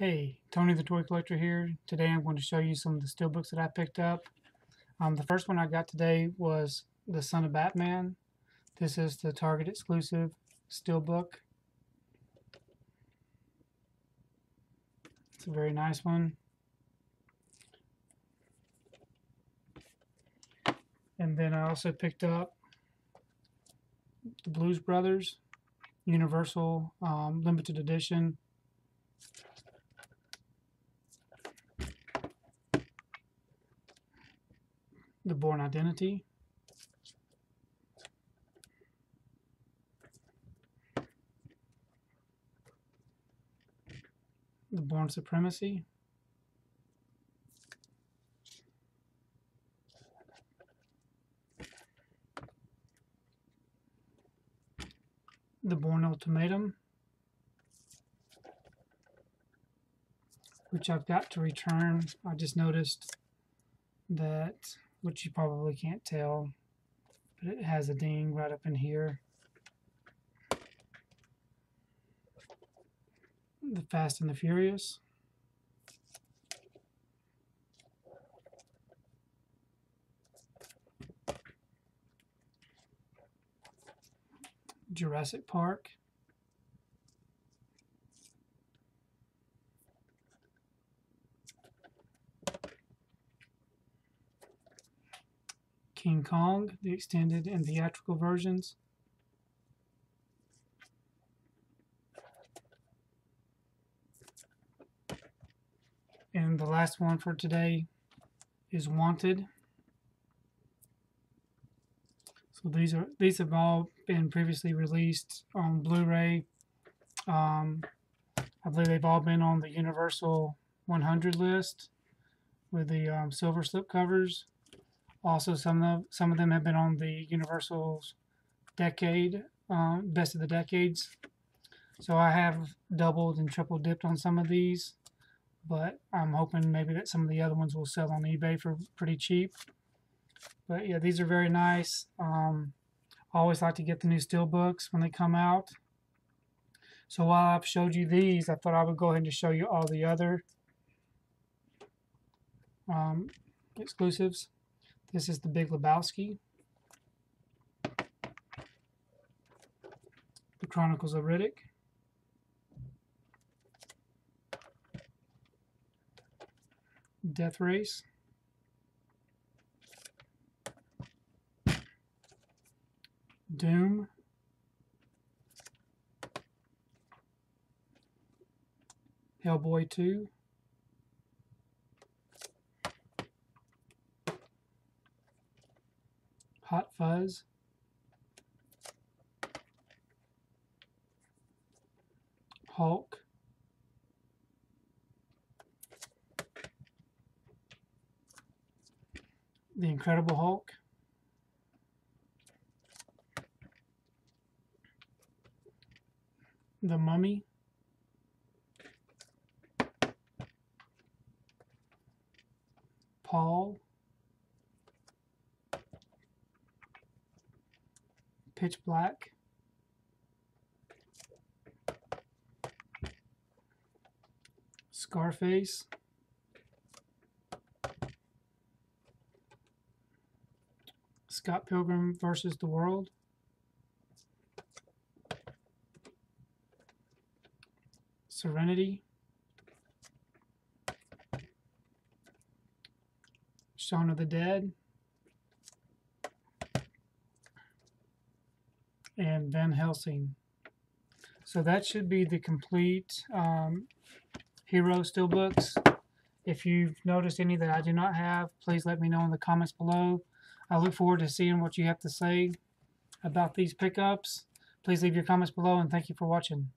Hey, Tony the Toy Collector here. Today I'm going to show you some of the steelbooks that I picked up. Um, the first one I got today was The Son of Batman. This is the Target exclusive steelbook. It's a very nice one. And then I also picked up the Blues Brothers Universal um, Limited Edition the Bourne Identity. The Bourne Supremacy. The Bourne Ultimatum. Which I've got to return. I just noticed that which you probably can't tell, but it has a ding right up in here. The Fast and the Furious. Jurassic Park. King Kong, the extended and theatrical versions. And the last one for today is Wanted. So these are these have all been previously released on Blu-ray. Um, I believe they've all been on the Universal 100 list with the um, silver slip covers. Also, some of some of them have been on the Universal's decade, uh, best of the decades. So I have doubled and triple dipped on some of these, but I'm hoping maybe that some of the other ones will sell on eBay for pretty cheap. But yeah, these are very nice. Um, I always like to get the new steel books when they come out. So while I've showed you these, I thought I would go ahead and show you all the other um, exclusives. This is the Big Lebowski. The Chronicles of Riddick. Death Race. Doom. Hellboy 2. Hot Fuzz. Hulk. The Incredible Hulk. The Mummy. Paul. Pitch black. Scarface. Scott Pilgrim versus the World. Serenity. Shaun of the Dead. and Van Helsing. So that should be the complete um, Hero Steelbooks. If you've noticed any that I do not have, please let me know in the comments below. I look forward to seeing what you have to say about these pickups. Please leave your comments below and thank you for watching.